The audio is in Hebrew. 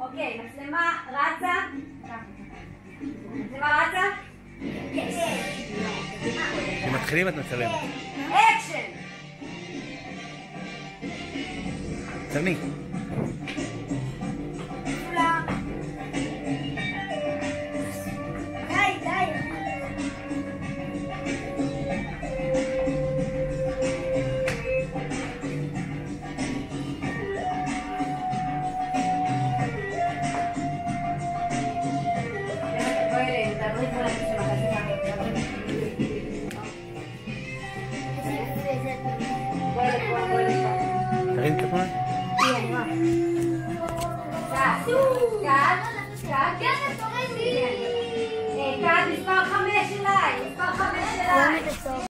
אוקיי, מצלמה רצה? מצלמה רצה? כשמתחילים את מצלמת. כן. אקשן! תמי. Ganito, ganito.